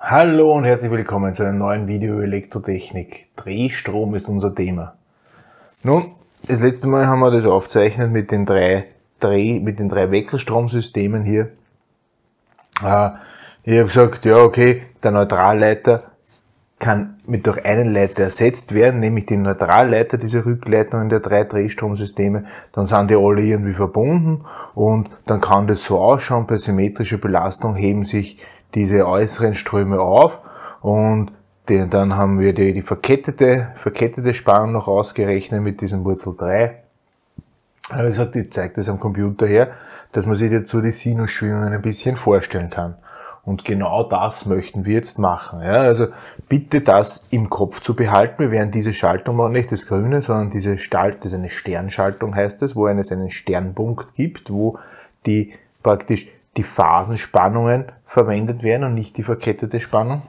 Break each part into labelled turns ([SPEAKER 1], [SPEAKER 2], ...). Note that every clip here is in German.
[SPEAKER 1] Hallo und herzlich willkommen zu einem neuen Video über Elektrotechnik. Drehstrom ist unser Thema. Nun, das letzte Mal haben wir das aufgezeichnet mit den drei Dreh, mit den drei Wechselstromsystemen hier. Äh, ich habe gesagt, ja okay, der Neutralleiter kann mit durch einen Leiter ersetzt werden, nämlich den Neutralleiter dieser Rückleitungen der drei Drehstromsysteme. Dann sind die alle irgendwie verbunden und dann kann das so ausschauen, bei symmetrischer Belastung heben sich diese äußeren Ströme auf und den, dann haben wir die, die verkettete, verkettete Spannung noch ausgerechnet mit diesem Wurzel 3. Aber wie gesagt, ich zeige das am Computer her, dass man sich dazu die Sinusschwingungen ein bisschen vorstellen kann. Und genau das möchten wir jetzt machen. Ja, also bitte das im Kopf zu behalten. Wir werden diese Schaltung machen, nicht das Grüne, sondern diese Stalt, das ist eine Sternschaltung heißt es, wo es einen Sternpunkt gibt, wo die praktisch die Phasenspannungen verwendet werden und nicht die verkettete Spannung.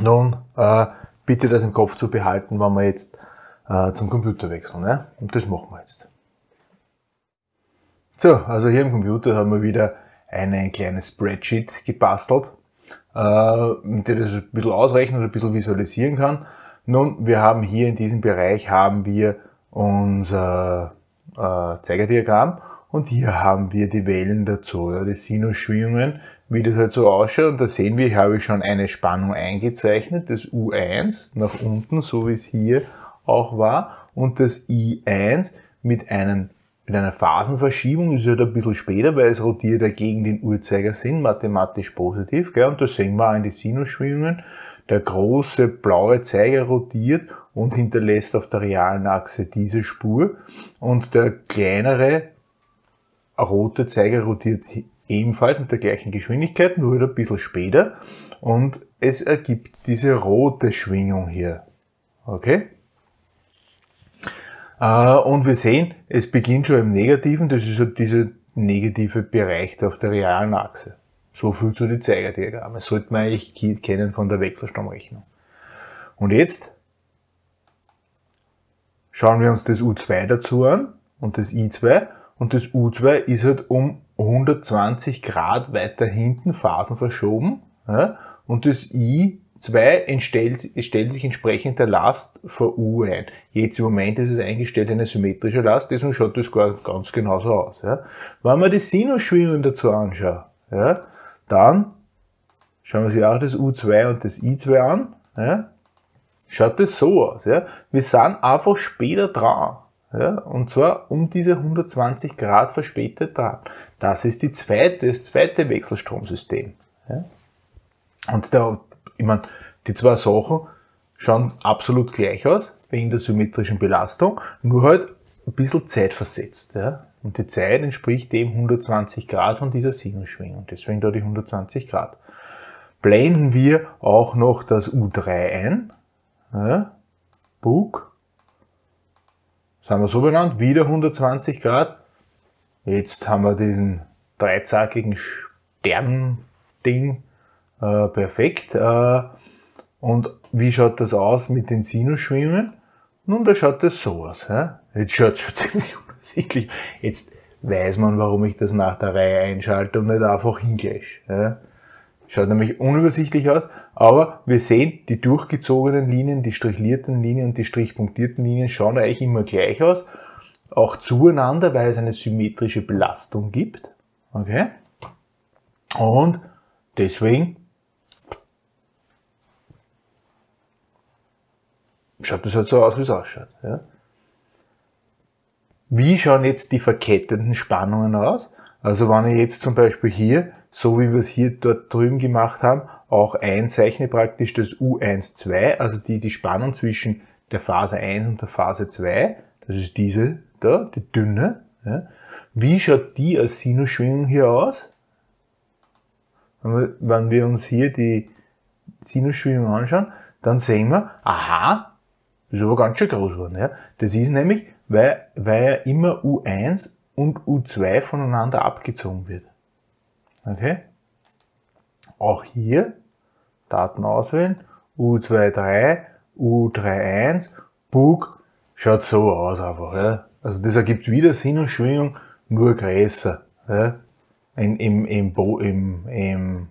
[SPEAKER 1] Nun, äh, bitte das im Kopf zu behalten, wenn wir jetzt äh, zum Computer wechseln. Ja? Und das machen wir jetzt. So, also hier im Computer haben wir wieder ein kleines Spreadsheet gebastelt, äh, mit dem das ein bisschen ausrechnen und ein bisschen visualisieren kann. Nun, wir haben hier in diesem Bereich haben wir unser äh, Zeigerdiagramm und hier haben wir die Wellen dazu, ja, die Sinusschwingungen, wie das halt so ausschaut. Und da sehen wir, hier habe ich schon eine Spannung eingezeichnet, das U1 nach unten, so wie es hier auch war, und das I1 mit einem mit einer Phasenverschiebung ist halt ein bisschen später, weil es rotiert ja gegen den Uhrzeigersinn, mathematisch positiv. Gell? Und da sehen wir auch in die Sinusschwingungen, der große blaue Zeiger rotiert und hinterlässt auf der realen Achse diese Spur. Und der kleinere rote Zeiger rotiert ebenfalls mit der gleichen Geschwindigkeit, nur halt ein bisschen später. Und es ergibt diese rote Schwingung hier. Okay? Äh, und wir sehen, es beginnt schon im Negativen, das ist so dieser negative Bereich auf der realen Achse. So viel zu den Zeigerdiagrammen. Das sollte man eigentlich kennen von der Wechselstromrechnung. Und jetzt schauen wir uns das U2 dazu an und das I2. Und das U2 ist halt um 120 Grad weiter hinten Phasen verschoben. Und das I 2 entstellt, stellt sich entsprechend der Last vor U ein. Jetzt im Moment ist es eingestellt eine symmetrische Last, deswegen schaut das ganz genauso aus. Ja. Wenn man die Sinusschwingung dazu anschaut, ja, dann schauen wir sich auch das U2 und das I2 an. Ja, schaut das so aus. Ja. Wir sind einfach später dran. Ja, und zwar um diese 120 Grad verspätet dran. Das ist die zweite, das zweite Wechselstromsystem. Ja. Und da ich meine, die zwei Sachen schauen absolut gleich aus, wegen der symmetrischen Belastung, nur halt ein bisschen zeitversetzt. Ja? Und die Zeit entspricht dem 120 Grad von dieser Sinusschwingung, deswegen da die 120 Grad. Blenden wir auch noch das U3 ein. Ja? Bug. Haben wir so benannt, wieder 120 Grad. Jetzt haben wir diesen dreizackigen Sternding äh, perfekt. Äh, und wie schaut das aus mit den Sinusschwingungen? Nun, da schaut das so aus. Ja? Jetzt schaut es schon ziemlich unübersichtlich. Jetzt weiß man, warum ich das nach der Reihe einschalte und nicht einfach hingleiche. Ja? Schaut nämlich unübersichtlich aus, aber wir sehen, die durchgezogenen Linien, die strichlierten Linien und die strichpunktierten Linien schauen eigentlich immer gleich aus. Auch zueinander, weil es eine symmetrische Belastung gibt. Okay? Und deswegen schaut das halt so aus, wie es ausschaut. Ja? Wie schauen jetzt die verketteten Spannungen aus? Also wenn ich jetzt zum Beispiel hier, so wie wir es hier dort drüben gemacht haben, auch einzeichne praktisch das U1,2, also die, die Spannung zwischen der Phase 1 und der Phase 2, das ist diese da, die dünne. Ja. Wie schaut die als Sinusschwingung hier aus? Wenn wir uns hier die Sinusschwingung anschauen, dann sehen wir, aha, ist aber ganz schön groß geworden. Ja? Das ist nämlich, weil, weil ja immer U1 und U2 voneinander abgezogen wird. Okay? Auch hier Daten auswählen, U23, U31, Bug, schaut so aus einfach. Ja? Also das ergibt wieder Sinusschwingung, nur größer. Ja? In, im, im, im, im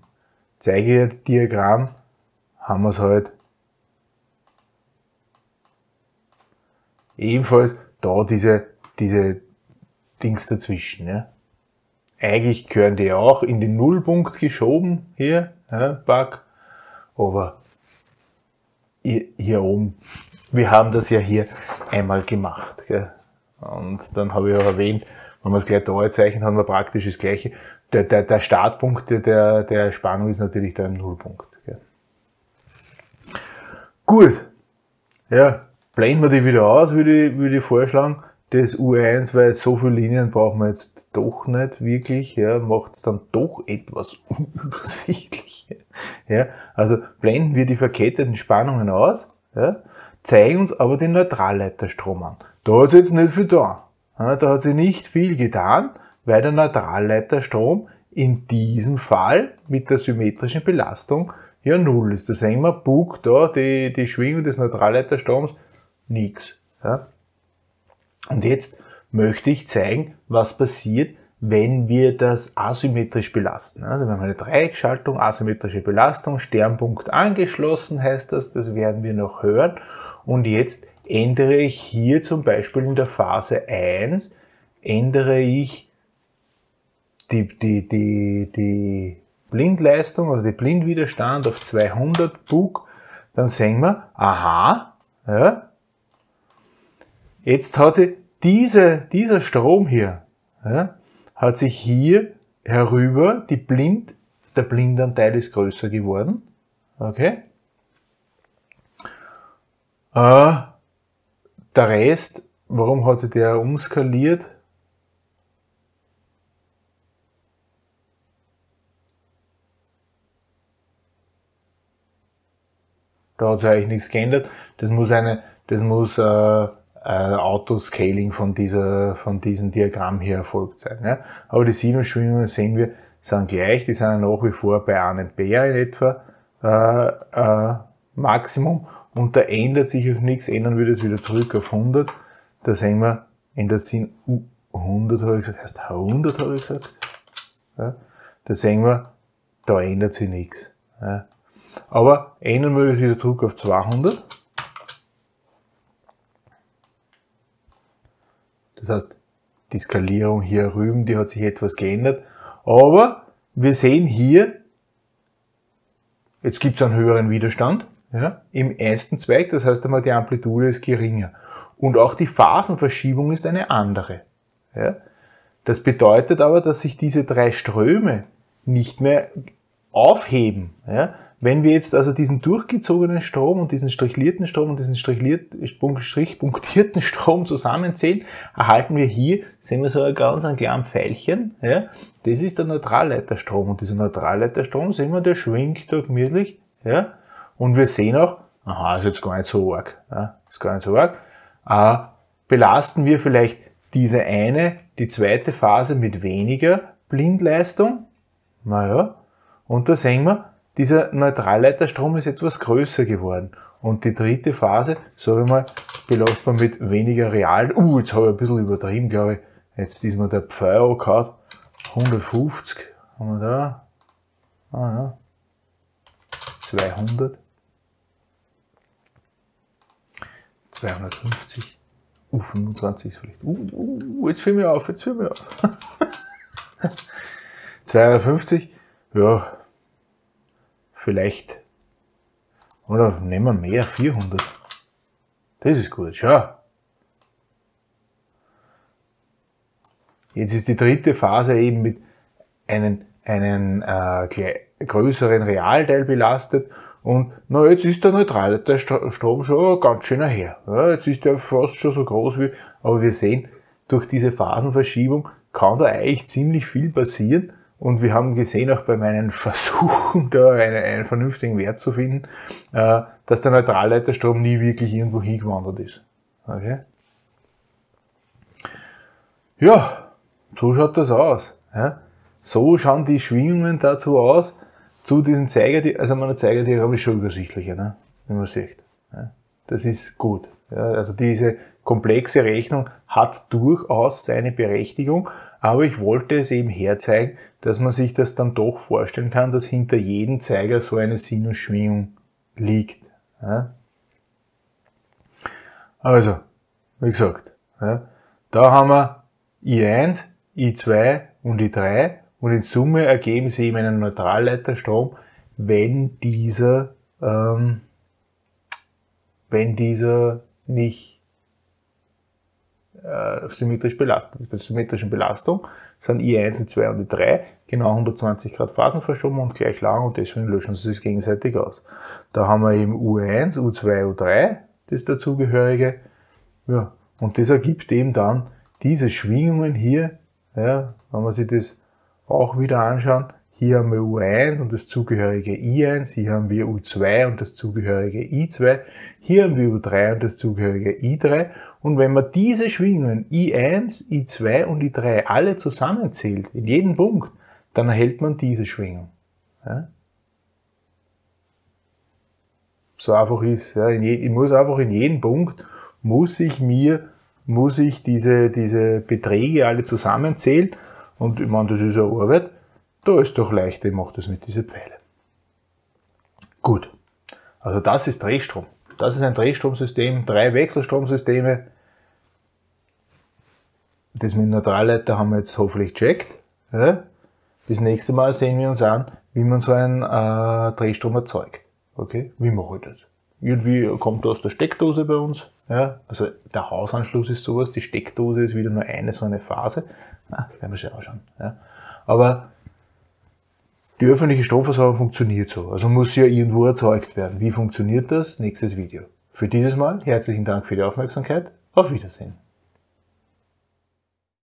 [SPEAKER 1] Zeigediagramm haben wir es halt ebenfalls da diese, diese Dings dazwischen. Ja. Eigentlich gehören die auch in den Nullpunkt geschoben hier, ja, Bug, aber hier, hier oben, wir haben das ja hier einmal gemacht. Gell. Und dann habe ich auch erwähnt, wenn man es gleich da zeichnet, haben wir praktisch das gleiche. Der, der, der Startpunkt der, der Spannung ist natürlich da im Nullpunkt. Gell. Gut. Ja, blenden wir die wieder aus, würde ich, würde ich vorschlagen. Das U1, weil so viele Linien brauchen wir jetzt doch nicht wirklich, ja, macht es dann doch etwas unübersichtlich. Ja, also blenden wir die verketteten Spannungen aus, ja, zeigen uns aber den Neutralleiterstrom an. Da hat sich jetzt nicht viel getan. Ja, da hat sich nicht viel getan, weil der Neutralleiterstrom in diesem Fall mit der symmetrischen Belastung ja null ist. Da sehen wir, Bug da, die, die Schwingung des Neutralleiterstroms, nix. Ja. Und jetzt möchte ich zeigen, was passiert, wenn wir das asymmetrisch belasten. Also wir haben eine Dreieckschaltung, asymmetrische Belastung, Sternpunkt angeschlossen heißt das, das werden wir noch hören. Und jetzt ändere ich hier zum Beispiel in der Phase 1, ändere ich die, die, die, die Blindleistung oder die Blindwiderstand auf 200 Bug, dann sehen wir, aha, ja, jetzt hat sich diese, dieser Strom hier, ja, hat sich hier herüber, die Blind, der Blindanteil ist größer geworden, okay, äh, der Rest, warum hat sich der umskaliert? Da hat sich eigentlich nichts geändert. Das muss eine, das muss äh, äh, Autoscaling von dieser, von diesem Diagramm hier erfolgt sein. Ja? Aber die Sinusschwingungen sehen wir, sind gleich, die sind nach wie vor bei 1 Ampere in etwa äh, äh, Maximum und da ändert sich auch nichts, ändern wir das wieder zurück auf 100. Da sehen wir, ändert sich 100 habe ich gesagt, heißt 100 habe ich gesagt. Ja, da sehen wir, da ändert sich nichts. Ja. Aber ändern wir das wieder zurück auf 200. heißt, die Skalierung hier rüben, die hat sich etwas geändert. Aber wir sehen hier, jetzt gibt es einen höheren Widerstand ja, im ersten Zweig. Das heißt einmal, die Amplitude ist geringer. Und auch die Phasenverschiebung ist eine andere. Ja. Das bedeutet aber, dass sich diese drei Ströme nicht mehr aufheben. Ja. Wenn wir jetzt also diesen durchgezogenen Strom und diesen strichlierten Strom und diesen strichpunktierten Strom zusammenzählen, erhalten wir hier, sehen wir so ein ganz ein kleines Pfeilchen, ja, das ist der Neutralleiterstrom und dieser Neutralleiterstrom, sehen wir, der schwingt da gemütlich, ja, und wir sehen auch, aha, ist jetzt gar nicht so arg. Ja, ist gar nicht so arg. Äh, belasten wir vielleicht diese eine, die zweite Phase mit weniger Blindleistung? Naja, und da sehen wir, dieser Neutralleiterstrom ist etwas größer geworden. Und die dritte Phase, sagen wir mal, belastbar mit weniger Real. Uh, jetzt habe ich ein bisschen übertrieben, glaube ich. Jetzt ist mir der Pfeil gehabt. 150 haben wir da. Ah ja. 200. 250. Uh, 25 ist vielleicht. Uh, uh, jetzt fiel mir auf, jetzt fiel mir auf. 250, ja, vielleicht. Oder nehmen wir mehr, 400. Das ist gut, schau. Jetzt ist die dritte Phase eben mit einem, einen äh, größeren Realteil belastet und na, jetzt ist der neutrale der Strom schon ganz schön her. Ja, jetzt ist der fast schon so groß wie, aber wir sehen, durch diese Phasenverschiebung kann da eigentlich ziemlich viel passieren. Und wir haben gesehen, auch bei meinen Versuchen, da einen, einen vernünftigen Wert zu finden, äh, dass der Neutralleiterstrom nie wirklich irgendwo hingewandert ist. Okay? Ja, so schaut das aus. Ja? So schauen die Schwingungen dazu aus, zu diesen Zeiger, also meine Zeigerdiagramm ist schon übersichtlicher, ne? wie man sieht. Ja? Das ist gut. Ja? Also diese komplexe Rechnung hat durchaus seine Berechtigung, aber ich wollte es eben herzeigen, dass man sich das dann doch vorstellen kann, dass hinter jedem Zeiger so eine Sinusschwingung liegt. Ja? Also, wie gesagt, ja, da haben wir I1, I2 und I3 und in Summe ergeben sie eben einen Neutralleiterstrom, wenn dieser, ähm, wenn dieser nicht äh, symmetrisch belastet. Bei der symmetrischen Belastung sind I1, I2 und I3 genau 120 Grad Phasenverschoben und gleich lang und deswegen löschen sie sich gegenseitig aus. Da haben wir eben U1, U2, U3, das dazugehörige. Ja, und das ergibt eben dann diese Schwingungen hier, ja, wenn man sich das auch wieder anschauen, hier haben wir U1 und das zugehörige I1, hier haben wir U2 und das zugehörige I2, hier haben wir U3 und das zugehörige I3 und wenn man diese Schwingungen I1, I2 und I3 alle zusammenzählt, in jedem Punkt, dann erhält man diese Schwingung. Ja? So einfach ist. Ja? ich muss einfach in jedem Punkt, muss ich mir, muss ich diese, diese Beträge alle zusammenzählen und ich meine, das ist eine Arbeit, da ist doch leicht, ich mache das mit diesen Pfeilen. Gut. Also das ist Drehstrom. Das ist ein Drehstromsystem, drei Wechselstromsysteme. Das mit Neutralleiter haben wir jetzt hoffentlich checkt. Ja? Das nächste Mal sehen wir uns an, wie man so einen äh, Drehstrom erzeugt. Okay? Wie mache ich das? Irgendwie kommt aus der Steckdose bei uns. Ja? Also der Hausanschluss ist sowas, die Steckdose ist wieder nur eine so eine Phase. Ah, werden wir schon anschauen. Ja? Aber die öffentliche Stromversorgung funktioniert so, also muss ja irgendwo erzeugt werden. Wie funktioniert das? Nächstes Video. Für dieses Mal herzlichen Dank für die Aufmerksamkeit. Auf Wiedersehen.